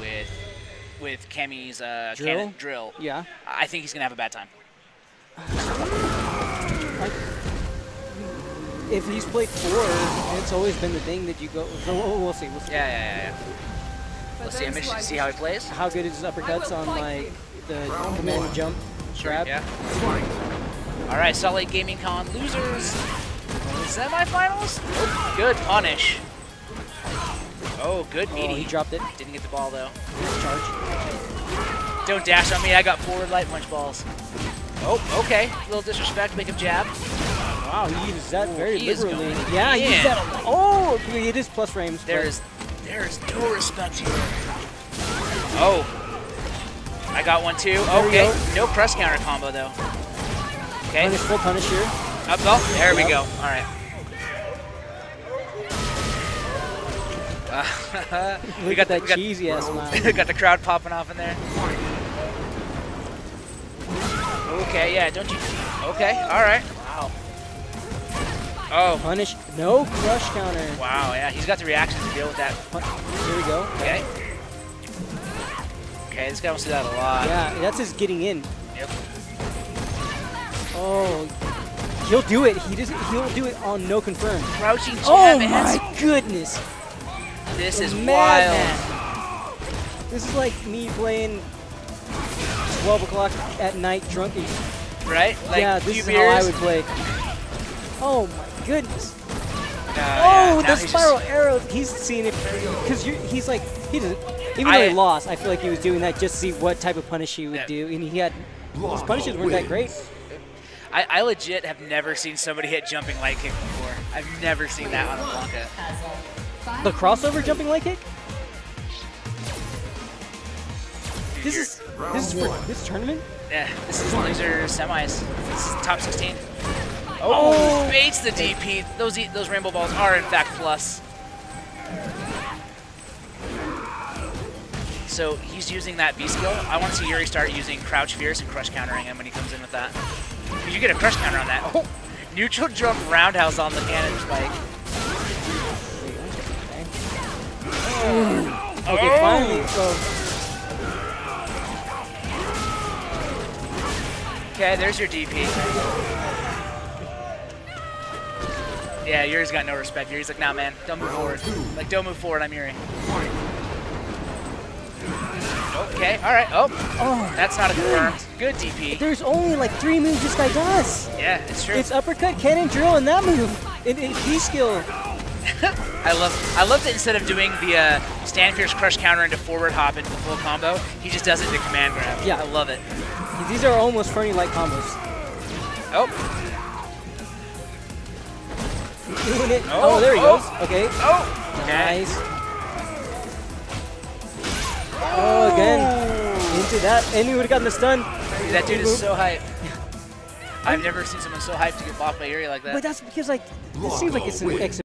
with with Cammy's uh, Drill? cannon drill, Yeah. I think he's gonna have a bad time. Like, if he's played four, it's always been the thing that you go. So we'll, we'll see. We'll see. Yeah, yeah, yeah, yeah. Let's see. I'm interested to see how he plays. How good is his uppercuts on like the command and jump grab? Yeah. All right, Salt Lake Gaming Con losers. Semifinals. Good punish. Oh, good Oh, meaty. he dropped it. Didn't get the ball though. Charge. Don't dash on me. I got forward light punch balls. Oh, okay. A little disrespect. Make him jab. Wow, he uses that very he liberally. Yeah, he uses that. a lot. Oh, it is plus frames. There is, there is no respect here. Oh, I got one too. There Okay, no press counter combo though. Okay, Punish, full punish here. up, oh, there we go. All right. Uh, we got that cheesy ass smile. got the crowd popping off in there. Okay, yeah, don't you? Okay, all right. Wow. Oh, Punish. No crush counter. wow, yeah, he's got the reactions to deal with that. Pun- Here we go. Okay. Okay, this guy wants to do that a lot. Yeah, that's his getting in. Yep. Oh, he'll do it. He doesn't. He'll do it on no confirm. Crouching jab Oh my goodness! This is wild. Madman. This is like me playing 12 o'clock at night drunky. Right? Like yeah, this is how I would play. Oh my goodness! Uh, oh, now the he's spiral just- arrow. He's seen it because he's like he doesn't. Even though I- he lost, I feel like he was doing that just to see what type of punish he would Yeah. do, and he had his punishes weren't that great. I, I legit have never seen somebody hit jumping light kick before. I've never seen that on a Blanka. The crossover jumping leg kick. This is this is for this tournament. Yeah, this is loser semis. This is top 16. Oh, oh baits the DP. Those those rainbow balls are in fact plus. So he's using that V-Skill. I want to see Yuri start using crouch fierce and crush countering him when he comes in with that. You get a crush counter on that. Oh, neutral jump roundhouse on the cannon spike. Okay. So Okay, there's your DP. Yeah, Yuri's got no respect. Yuri's like, nah, man, don't move forward. Like, don't move forward. I'm Yuri. Okay, all right. Oh, oh, that's not a confirmed. Good DP. there's only like three moves this guy does. Yeah, it's true. It's uppercut, cannon, drill, and that move. It, it, V-Skill. I love. I love that instead of doing the uh, stand fierce crush counter into forward hop into the full combo, he just does it into command grab. Yeah. I love it. These are almost Fernie like combos. Oh, Oh, Oh, there he oh. goes. Okay. oh. Nice. Oh, oh again. Into that. And he would have gotten the stun. That dude is so hype. I've never seen someone so hyped to get blocked by Yuri like that. But that's because, like, this seems like it's an exhibition.